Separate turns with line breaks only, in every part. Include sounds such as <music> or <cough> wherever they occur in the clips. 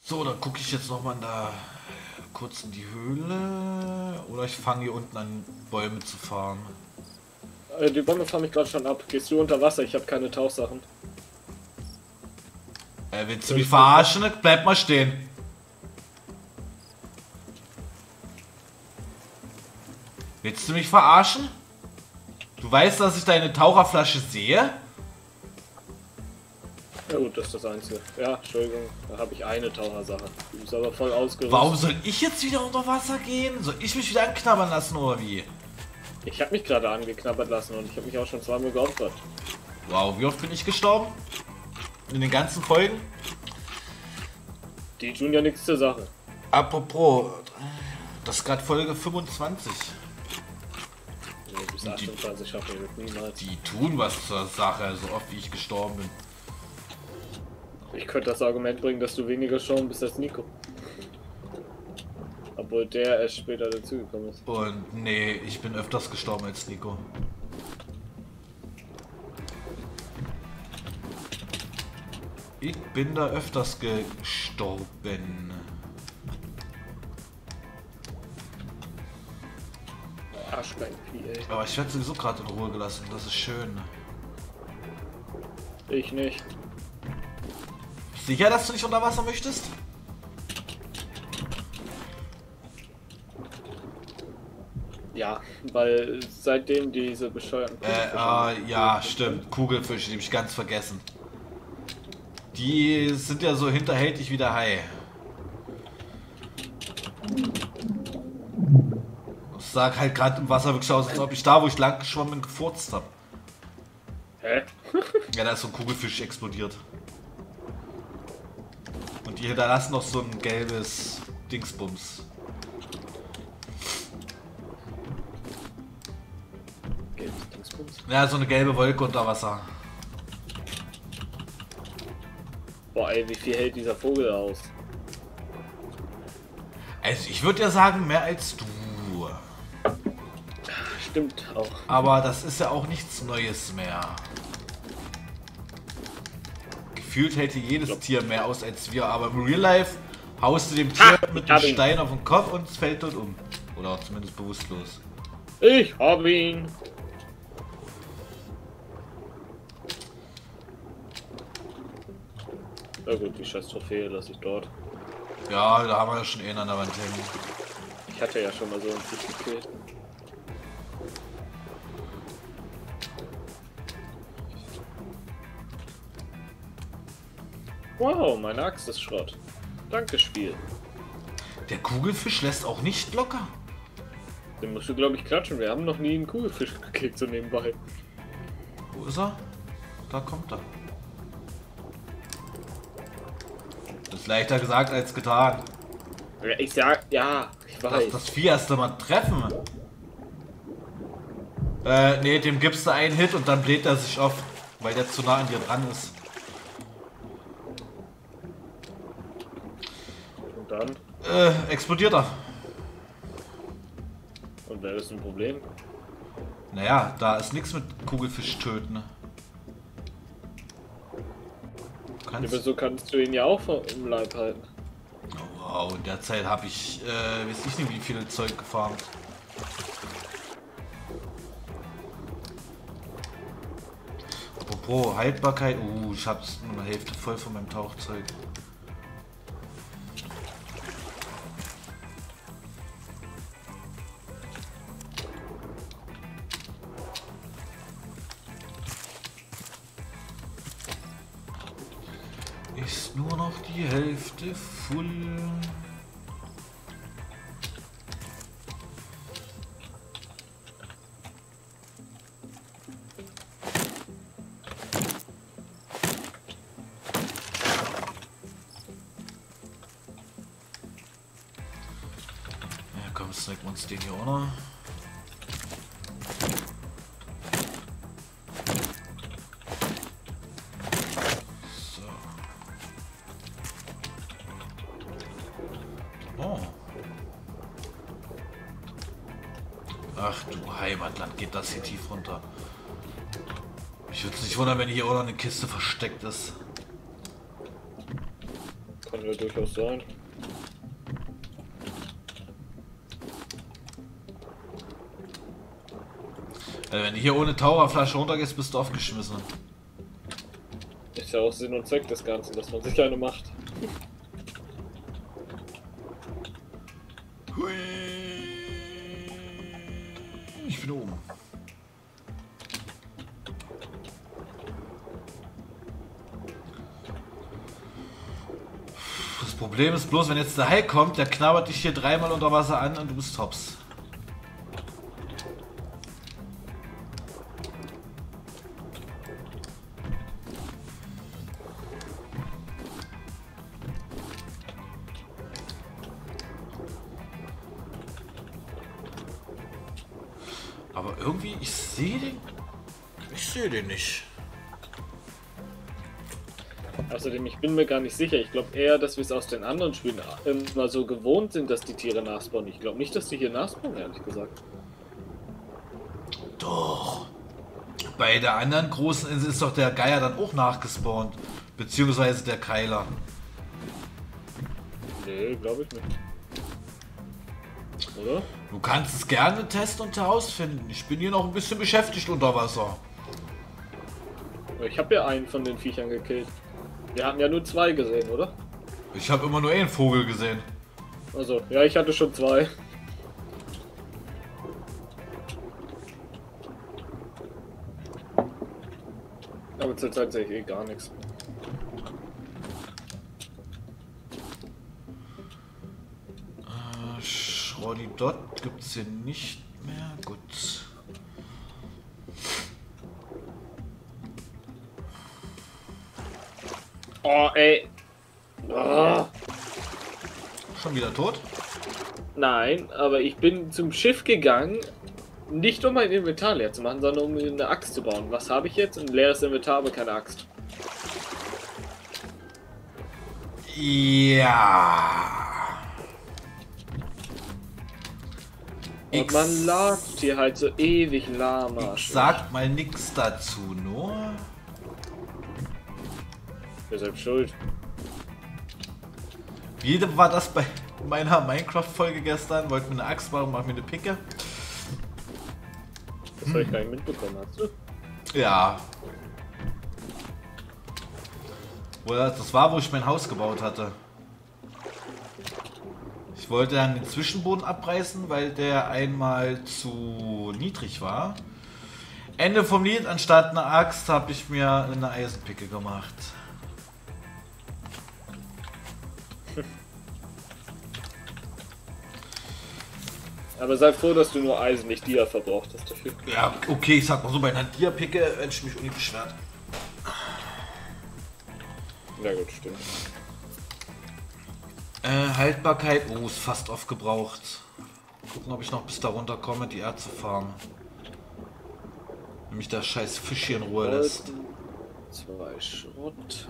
So, dann gucke ich jetzt nochmal da kurz in die Höhle. Oder ich fange hier unten an, Bäume zu fahren.
Äh, Die Bombe fahr mich gerade schon ab. Gehst du unter Wasser? Ich habe keine Tauchsachen.
Äh, willst du mich verarschen? Bleib mal stehen. Willst du mich verarschen? Du weißt, dass ich deine Taucherflasche sehe?
Ja gut, das ist das Einzige. Ja, Entschuldigung, da habe ich eine Tauchersache. Die ist aber voll ausgerüstet.
Warum soll ich jetzt wieder unter Wasser gehen? Soll ich mich wieder anknabbern lassen oder wie?
Ich habe mich gerade angeknabbert lassen und ich habe mich auch schon zweimal geopfert.
Wow, wie oft bin ich gestorben? In den ganzen Folgen?
Die tun ja nichts zur Sache.
Apropos, das ist gerade Folge 25.
Nee, bis 28 schaffe ich niemals.
Die tun was zur Sache, so oft wie ich gestorben bin.
Ich könnte das Argument bringen, dass du weniger schon bist als Nico. Obwohl der erst später dazugekommen ist.
Und nee, ich bin öfters gestorben als Nico. Ich bin da öfters gestorben.
Arschgeil-Vieh, ey.
Aber ich werde sowieso gerade in Ruhe gelassen, das ist schön.
Ich nicht.
Sicher, dass du nicht unter Wasser möchtest?
Ja, weil seitdem diese bescheuerten
Äh,
Kugelfische-
ah, ja, stimmt. Kugelfische, die hab ich ganz vergessen. Die sind ja so hinterhältig wie der Hai. Ich sag halt gerade im Wasser wirklich aus, als ob ich da, wo ich lang geschwommen bin, gefurzt hab.
Hä?
Ja, da ist so ein Kugelfisch explodiert. Und die hinterlassen noch so ein gelbes Dingsbums.
Gelbes Dingsbums.
Ja, so eine gelbe Wolke unter Wasser.
Boah, ey, wie viel hält dieser Vogel aus?
Also ich würde ja sagen, mehr als du.
Stimmt auch.
Aber das ist ja auch nichts Neues mehr. Gefühlt hält hier jedes Tier mehr aus als wir, aber im Real Life haust du dem Tier
Ha,
mit dem
hab ihn.
Stein auf den Kopf und es fällt tot um. Oder zumindest bewusstlos.
Ich hab ihn! Na gut, die scheiß Trophäe lasse ich dort.
Ja, da haben wir ja schon einen an der Wand hängen.
Ich hatte ja schon mal so ein Fisch gekillt. Wow, meine Axt ist Schrott. Danke, Spiel.
Der Kugelfisch lässt auch nicht locker.
Den musst du, glaube ich, klatschen. Wir haben noch nie einen Kugelfisch <laughs> gekriegt, so nebenbei.
Wo ist er? Da kommt er. Das ist leichter gesagt als getan.
Ich sag, ja, ich
Das,
weiß.
das Vieh erst mal treffen. Äh, nee, dem gibst du einen Hit und dann bläht er sich auf, weil der zu nah an dir dran ist.
Und dann?
Äh, explodiert er.
Und wäre das ein Problem?
Naja, da ist nichts mit Kugelfisch töten.
Ja,
kannst.
aber so kannst du ihn ja auch im Leib halten.
Oh, wow, in der Zeit habe ich, äh, weiß ich nicht, wie viel Zeug gefarmt. Apropos Haltbarkeit, uh, ich hab's nur eine Hälfte voll von meinem Tauchzeug. Voll. Ja, komm, snacken wir uns den hier auch noch. Heimatland, geht das hier tief runter. Ich würde es nicht wundern, wenn hier auch noch eine Kiste versteckt ist.
Kann ja durchaus sein.
Also wenn du hier ohne Taucherflasche runtergehst, bist du aufgeschmissen.
Ist ja auch Sinn und Zweck des Ganzen, dass man sich eine macht.
Hui. Bin. Das Problem ist bloß, wenn jetzt der Hai kommt, der knabbert dich hier dreimal unter Wasser an und du bist tops.
Mir gar nicht sicher. Ich glaube eher, dass wir es aus den anderen Spielen immer so gewohnt sind, dass die Tiere nachspawnen. Ich glaube nicht, dass die hier nachspawnen, ehrlich gesagt.
Doch. Bei der anderen großen Insel ist doch der Geier dann auch nachgespawnt. Beziehungsweise der Keiler.
Nee, glaube ich nicht. Oder?
Du kannst es gerne testen und herausfinden. Ich bin hier noch ein bisschen beschäftigt unter Wasser.
Ich habe ja einen von den Viechern gekillt. Wir hatten ja nur zwei gesehen, oder?
Ich habe immer nur einen Vogel gesehen.
Also, ja, ich hatte schon zwei. Aber zurzeit sehe ich eh gar nichts.
Äh, Schrodidot gibt es hier nicht mehr. Gut.
Oh, ey. Oh.
Schon wieder tot?
Nein, aber ich bin zum Schiff gegangen, nicht um mein Inventar leer zu machen, sondern um eine Axt zu bauen. Was habe ich jetzt? Ein leeres Inventar, aber keine Axt.
Ja.
Und
Ich,
man latscht hier halt so ewig lahm.
ich sag mal nichts dazu, nur.
Ihr seid schuld.
Wie war das bei meiner Minecraft-Folge gestern? Wollten mir eine Axt machen, mach mir eine Picke.
Das habe ich gar nicht mitbekommen, hast du?
Ja. Das war, wo ich mein Haus gebaut hatte. Ich wollte dann den Zwischenboden abreißen, weil der einmal zu niedrig war. Ende vom Lied, anstatt einer Axt habe ich mir eine Eisenpicke gemacht.
Aber sei froh, dass du nur Eisen, nicht Dia verbraucht hast dafür.
Ja, okay, ich sag mal so, bei einer Dia-Picke hätte ich mich nicht beschwert.
Na gut, stimmt.
Äh, Haltbarkeit, oh, ist fast aufgebraucht. Gucken, ob ich noch bis da runter komme, die Erze farmen. Nämlich der scheiß Fisch hier in Ruhe lässt.
Zwei Schrott.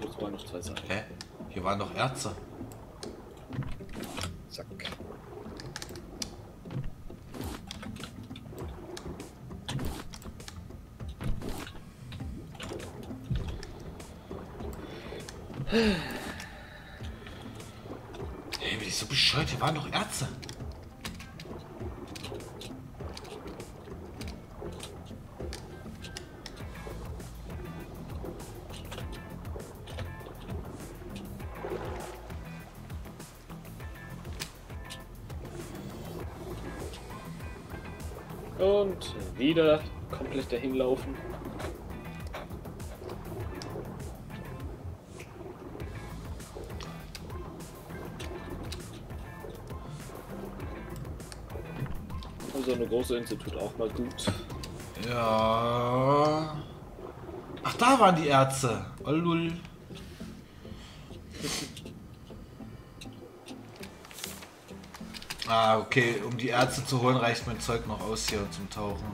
Gibt's mal noch zwei Sachen.
Hä? Hier waren doch Erze.
Zack.
Hey, bin ich so bescheuert? Hier waren doch Erze.
Und wieder komplett dahin laufen. So eine große Insel tut auch mal gut.
Ja. Ach, da waren die Erze. Oh, lul. Ah, okay. Um die Erze zu holen, reicht mein Zeug noch aus hier zum Tauchen.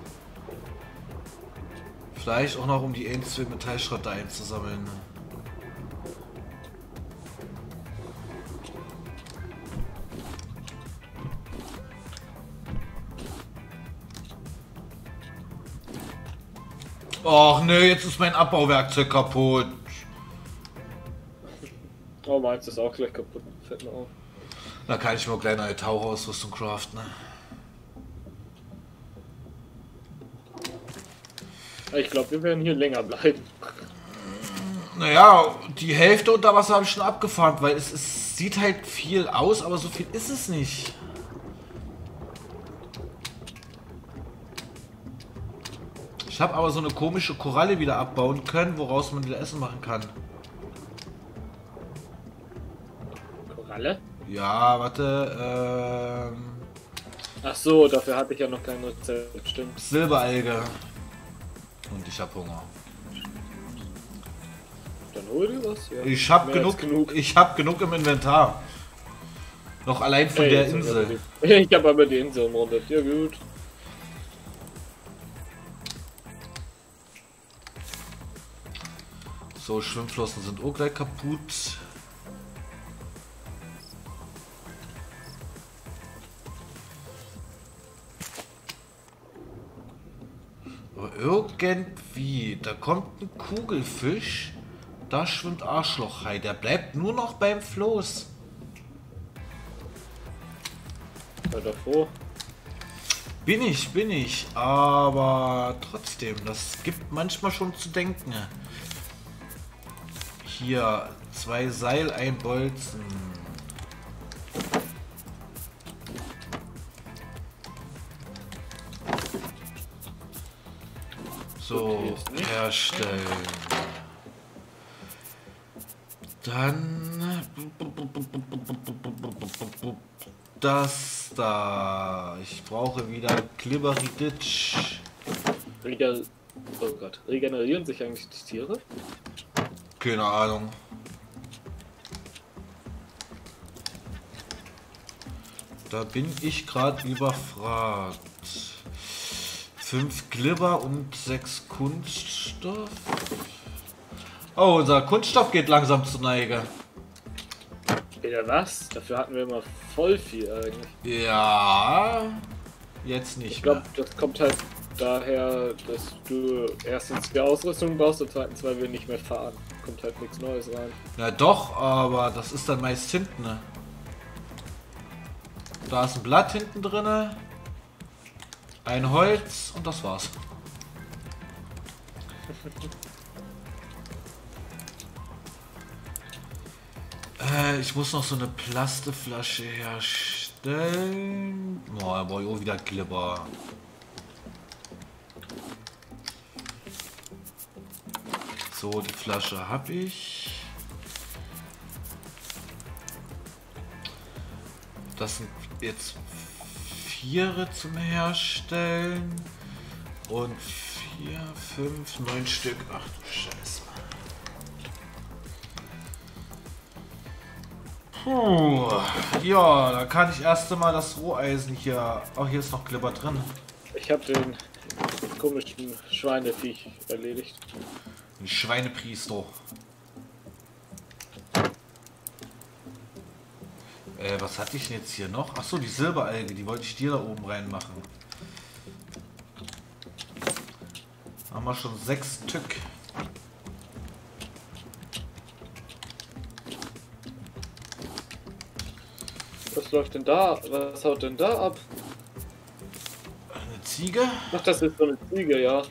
Vielleicht auch noch, um die 1, 2 Metallschrotte einzusammeln. Och ne, jetzt ist mein Abbauwerkzeug kaputt.
Oh, meins ist auch gleich kaputt. Fällt mir auf.
Da kann ich mir gleich neue Taucherausrüstung craften. Ne?
Ich glaube, wir werden hier länger bleiben.
Naja, die Hälfte unter Wasser habe ich schon abgefahren, weil es, es sieht halt viel aus, aber so viel ist es nicht. Habe aber so eine komische Koralle wieder abbauen können, woraus man wieder Essen machen kann.
Koralle?
Ja, warte. Ähm,
Ach so, dafür hatte ich ja noch kein Rezept. Stimmt.
Silberalge. Und ich habe Hunger.
Dann hol dir was. Ja.
Ich habe
als
genug, Ich habe genug im Inventar. Noch allein von
Ey,
der Insel. <laughs>
Ich habe aber die Insel umrundet. Ja gut.
So, Schwimmflossen sind auch gleich kaputt. Aber irgendwie, da kommt ein Kugelfisch, da schwimmt Arschlochhai, der bleibt nur noch beim Floß.
Sei doch froh.
Bin ich, bin ich, aber trotzdem, das gibt manchmal schon zu denken. Hier, zwei Seil, ein Bolzen. So, herstellen. Dann das da. Ich brauche wieder Glibbery Ditch.
Regen oh Gott. Regenerieren sich eigentlich die Tiere?
Keine Ahnung. Da bin ich gerade überfragt. Fünf Glibber und sechs Kunststoff. Oh, unser Kunststoff geht langsam zur Neige.
Wieder was? Dafür hatten wir immer voll viel eigentlich.
Ja, jetzt nicht
Ich glaube, das kommt halt daher, dass du erstens die Ausrüstung brauchst und zweitens, weil wir nicht mehr fahren. Kommt halt nichts Neues rein.
Na doch, aber das ist dann meist hinten. ne? Da ist ein Blatt hinten drinne, ein Holz und das war's. <laughs> äh, ich muss noch so eine Plasteflasche herstellen. Boah, da brauche ich auch wieder Glibber. So, die Flasche habe ich. Das sind jetzt vier zum Herstellen. Und vier, fünf, neun Stück. Ach du Scheiße. Puh. Ja, da kann ich erst einmal das Roheisen hier. Oh, hier ist noch Glibber drin.
Ich habe den komischen Schweineviech erledigt.
Ein Schweinepriester. Äh, was hatte ich denn jetzt hier noch? Achso, die Silberalge, die wollte ich dir da oben reinmachen. Haben wir schon sechs Stück.
Was läuft denn da? Was haut denn da ab?
Eine Ziege?
Ach, das ist so eine Ziege, ja.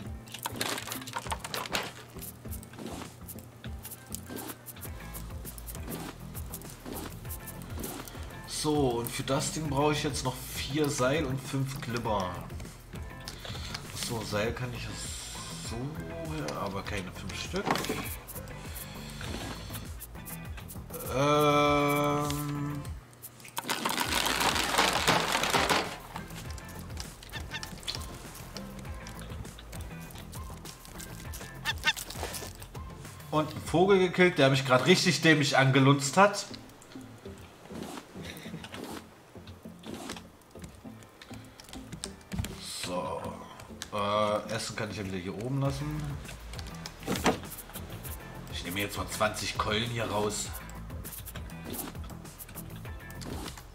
So, und für das Ding brauche ich jetzt noch vier Seil und fünf Glibber. So, Seil kann ich so, her, aber keine fünf Stück. Ähm. Und einen Vogel gekillt, der mich gerade richtig dämlich angelunzt hat. Ich nehme jetzt mal 20 Keulen hier raus.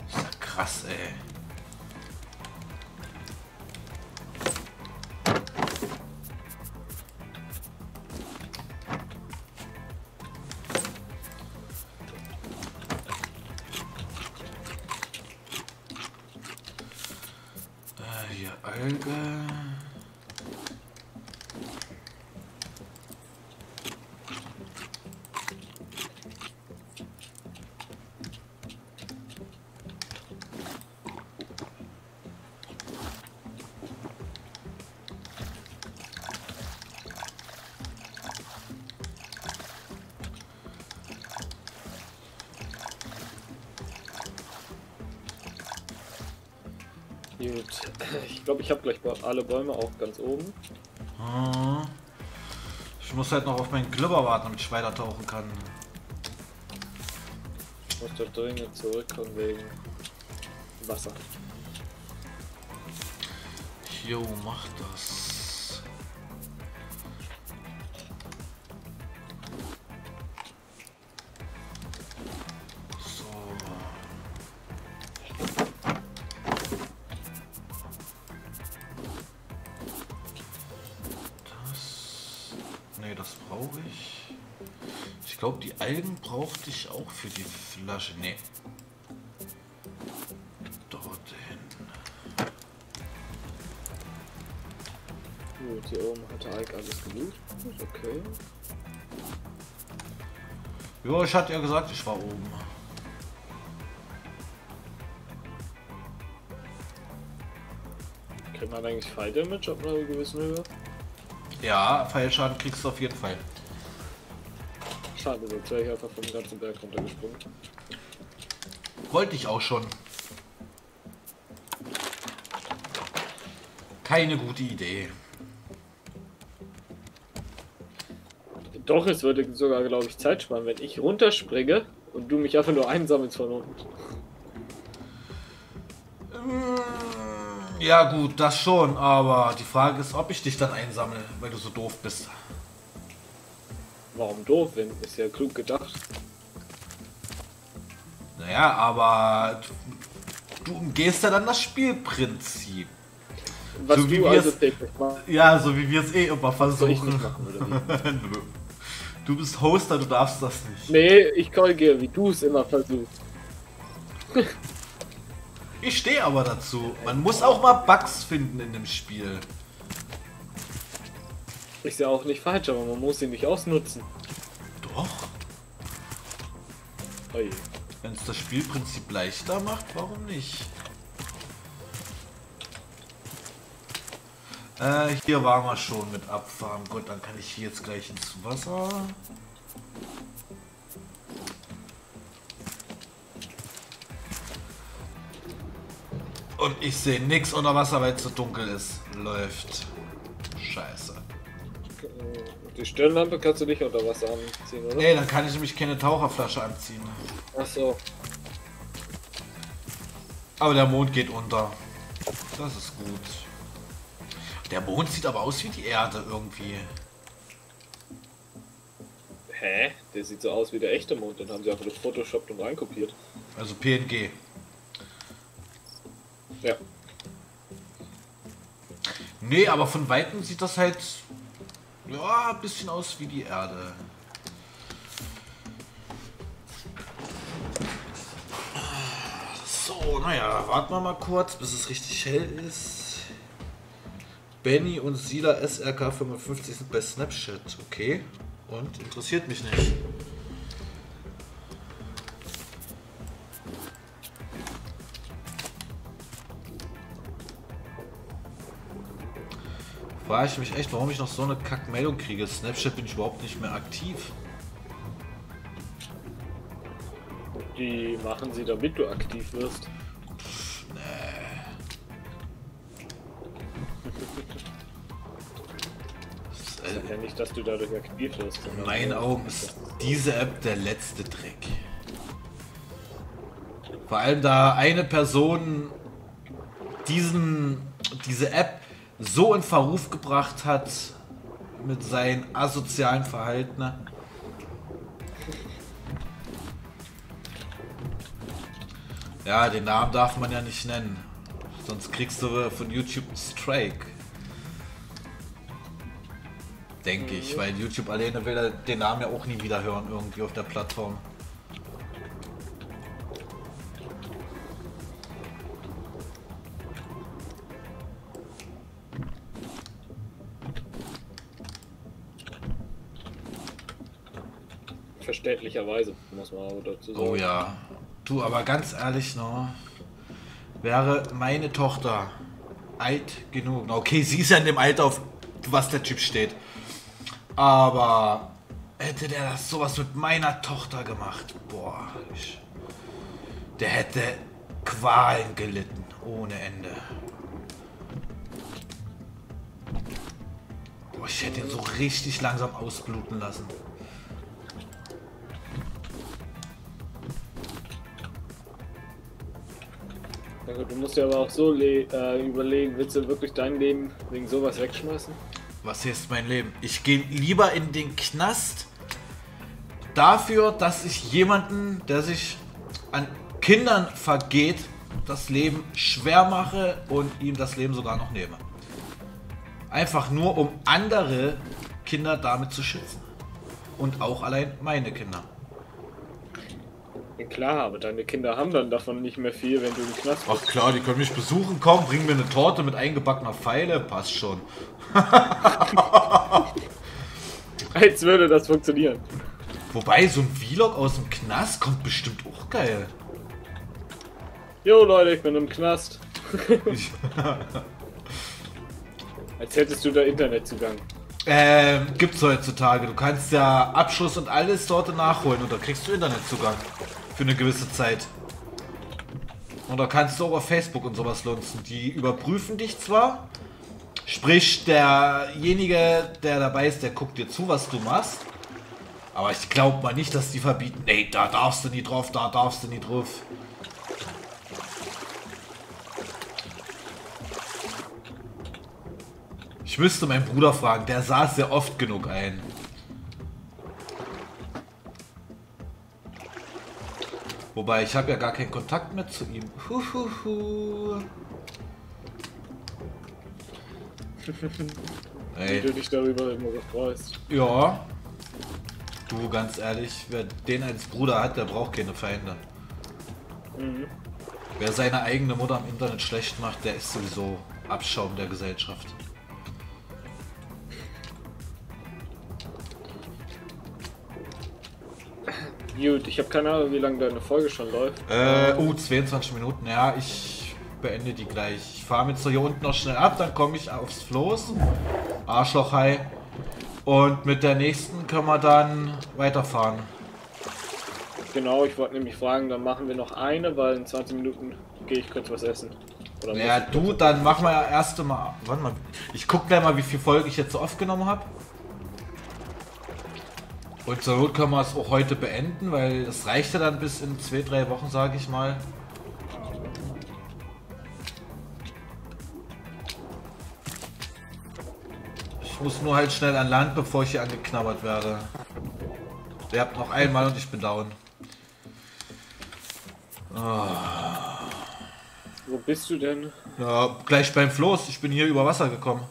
Ist ja krass, ey.
Gut. <clears throat> Ich glaube, ich habe gleich alle Bäume auch ganz oben.
Hm. Ich muss halt noch auf meinen Glibber warten, damit ich weiter tauchen kann.
Ich muss da dringend zurückkommen wegen Wasser.
Jo, mach das. Ich auch für die Flasche. Nee. Dorthin.
Gut, hier oben hat Ike alles gelootet. Okay.
Ja, ich hatte ja gesagt, ich war oben.
Kriegt man eigentlich Fire Damage ab einer gewissen Höhe?
Ja, Pfeilschaden kriegst du auf jeden Fall.
Schade, sonst wäre ich einfach vom ganzen Berg runtergesprungen.
Wollte ich auch schon. Keine gute Idee.
Doch, es würde sogar, glaube ich, Zeit sparen, wenn ich runterspringe und du mich einfach nur einsammelst von unten.
Ja gut, das schon, aber die Frage ist, ob ich dich dann einsammle, weil du so doof bist.
Warum doof, wenn ist ja klug gedacht.
Naja, aber du, du umgehst ja dann das Spielprinzip.
Was
So wie
du
wir
also
Ja, so wie wir es eh immer versuchen.
machen, <laughs>
du bist Hoster, du darfst das nicht.
Nee, ich korrigiere, wie du es immer versuchst.
Ich stehe aber dazu. Man muss auch mal Bugs finden in dem Spiel.
Ist ja auch nicht falsch, aber man muss ihn nicht ausnutzen.
Doch.
Oje.
Wenn es das Spielprinzip leichter macht, warum nicht? Äh, hier waren wir schon mit Abfahren. Gut, dann kann ich hier jetzt gleich ins Wasser. Und ich sehe nichts unter Wasser, weil es zu dunkel ist. Läuft.
Die Stirnlampe kannst du nicht unter Wasser anziehen, oder?
Nee, dann kann ich nämlich keine Taucherflasche anziehen.
Achso.
Aber der Mond geht unter. Das ist gut. Der Mond sieht aber aus wie die Erde irgendwie.
Hä? Der sieht so aus wie der echte Mond, den haben sie einfach nur Photoshop und reinkopiert.
Also PNG.
Ja.
Nee, aber von Weitem sieht das halt ja, ein bisschen aus wie die Erde. So, naja, warten wir mal kurz, bis es richtig hell ist. Benny und Sila SRK 55 sind bei Snapchat, okay. Und interessiert mich nicht. Frage ich mich echt, warum ich noch so eine Kackmeldung kriege. Snapchat bin ich überhaupt nicht mehr aktiv.
Die machen sie, damit du aktiv wirst.
Das,
Ich sag
äh,
ja nicht, dass du dadurch aktiv wirst.
in meinen Augen ist diese App der letzte Dreck. Vor allem da eine Person diesen, diese App so in Verruf gebracht hat mit seinem asozialen Verhalten. Ja, den Namen darf man ja nicht nennen. Sonst kriegst du von YouTube einen Strike. Denke ich, weil YouTube alleine will den Namen ja auch nie wieder hören irgendwie auf der Plattform.
Verständlicherweise, muss man auch dazu sagen.
Oh ja. Du, aber ganz ehrlich, noch wäre meine Tochter alt genug. Okay, sie ist ja in dem Alter, auf was der Typ steht. Aber hätte der das sowas mit meiner Tochter gemacht, boah, ich, der hätte Qualen gelitten ohne Ende. Boah, ich hätte ihn so richtig langsam ausbluten lassen.
Gut, du musst ja aber auch so äh, überlegen, willst du wirklich dein Leben wegen sowas wegschmeißen?
Was ist mein Leben? Ich gehe lieber in den Knast dafür, dass ich jemanden, der sich an Kindern vergeht, das Leben schwer mache und ihm das Leben sogar noch nehme. Einfach nur, um andere Kinder damit zu schützen. Und auch allein meine Kinder.
Ja, klar, aber deine Kinder haben dann davon nicht mehr viel, wenn du im Knast
Ach
bist.
klar, die können mich besuchen, komm, bring mir eine Torte mit eingebackener Pfeile, passt schon. <laughs>
Als würde das funktionieren.
Wobei, so ein Vlog aus dem Knast kommt bestimmt auch geil.
Jo Leute, ich bin im Knast. <laughs> <laughs> Als hättest du da Internetzugang.
Ähm, gibt's heutzutage. Du kannst ja Abschluss und alles dort nachholen und da kriegst du Internetzugang. Für eine gewisse Zeit. Und da kannst du auch auf Facebook und sowas lunzen. Die überprüfen dich zwar, sprich derjenige, der dabei ist, der guckt dir zu, was du machst. Aber ich glaube mal nicht, dass die verbieten, nee, da darfst du nie drauf, da darfst du nie drauf. Ich müsste meinen Bruder fragen, der saß sehr oft genug ein. Wobei, ich habe ja gar keinen Kontakt mehr zu ihm. Huhuhu.
Wie <laughs>
Ey,
du dich darüber immer so freust.
ja. Du, ganz ehrlich, wer den als Bruder hat, der braucht keine Feinde.
Mhm.
Wer seine eigene Mutter im Internet schlecht macht, der ist sowieso Abschaum der Gesellschaft.
Gut, ich habe keine Ahnung, wie lange deine Folge schon läuft.
Äh, uh, 22 Minuten. Ja, ich beende die gleich. Ich fahre mit so hier unten noch schnell ab, dann komme ich aufs Floß. Arschlochhai. Und mit der nächsten können wir dann weiterfahren.
Genau, ich wollte nämlich fragen, dann machen wir noch eine, weil in 20 Minuten gehe ich kurz was essen. Oder
Ja, du, dann machen wir ja erst mal. Warte mal. Ich guck gleich mal, wie viel Folgen ich jetzt so aufgenommen habe. Und zur Not können wir es auch heute beenden, weil es reicht ja dann bis in zwei, drei Wochen, sage ich mal. Ich muss nur halt schnell an Land, bevor ich hier angeknabbert werde. Ihr habt noch einmal und ich bin down.
Wo bist du denn?
Ja, gleich beim Floß. Ich bin hier über Wasser gekommen.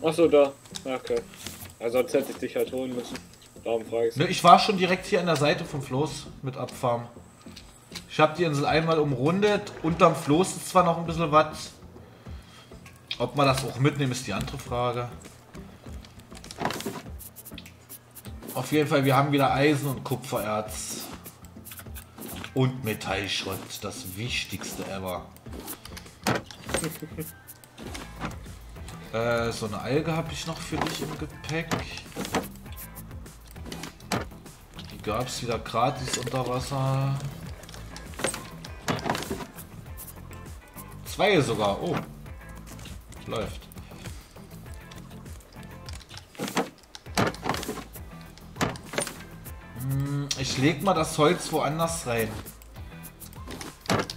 Achso, da. Okay. Also sonst hätte ich dich halt holen müssen. Darum frage ich
Ne, ich war schon direkt hier an der Seite vom Floß mit Abfarm. Ich habe die Insel einmal umrundet. Unterm Floß ist zwar noch ein bisschen was. Ob man das auch mitnehmen, ist die andere Frage. Auf jeden Fall, wir haben wieder Eisen und Kupfererz. Und Metallschrott. Das wichtigste ever. <laughs> äh, so eine Alge habe ich noch für dich im Gepäck. Gab es wieder gratis unter Wasser. Zwei sogar. Oh. Läuft. Hm, Ich leg mal das Holz woanders rein.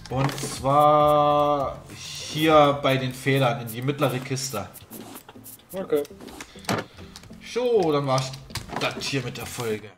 Und zwar hier bei den Federn in die mittlere Kiste.
Okay.
So, dann war's das hier mit der Folge.